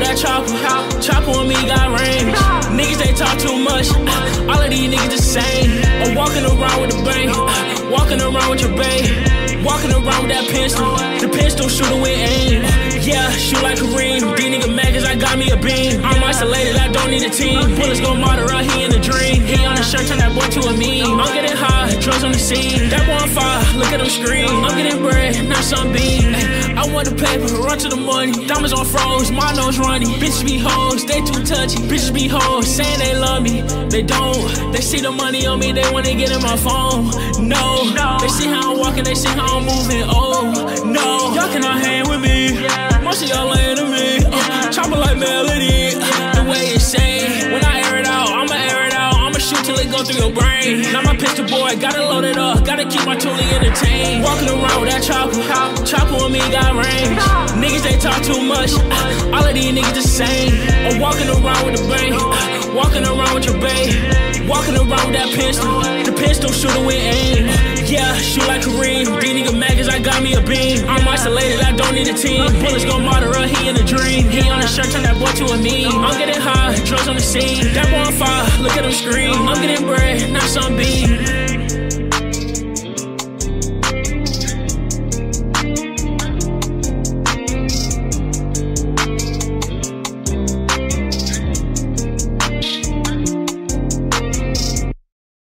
chopper. Chopper on me got range. Niggas they talk too much. All of these niggas the same. I'm walking around with a bang. Walking around with your bang. Walking around with that pistol. The pistol shooting with aim. Yeah, shoot like Kareem. These niggas mad cause I got me a beam. I'm isolated, I don't need a team. Bullets gon' murder up, he in a dream. He on the shirt, turn that boy to a meme. I'm getting high, drugs on the scene. That boy on fire, look at him scream. I'm getting bread, not some bean. Want the paper, run to the money. Diamonds on froze, my nose running. Bitches be hoes, they too touchy. Bitches be hoes, saying they love me. They don't. They see the money on me, they wanna get in my phone. No, they see how I'm walking, they see how I'm moving. Oh, no, y'all cannot hang with me. Most of y'all laying to me. Uh, chopper like melody. The way it's saying. Till it go through your brain. Now my pistol boy, gotta load it up. Gotta keep my toolie entertained. Walking around with that chopper. Chopper on me got range. Niggas, they talk too much. All of these niggas the same. I'm walking around with a bang. Uh, walking around with your babe. Walking around with that pistol. The pistol shooting with aim. Yeah, shoot like Kareem. These niggas mad cause I got me a beam. I'm isolated, I don't need a team. Bullets gon' murder up, he in a dream. He on the shirt, turn that boy to a meme. I'm getting high, on the scene. That boy on fire, look at him scream. I'm getting bread, not some bean.